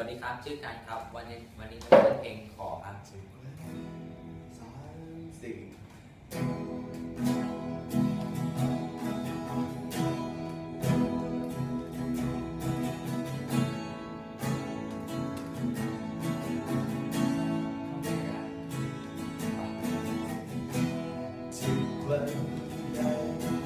วัสดีครับ ชื่อการครับ วันนี้วันนี้จะเป็นเพลงขอครับสามสี่ทุกวัน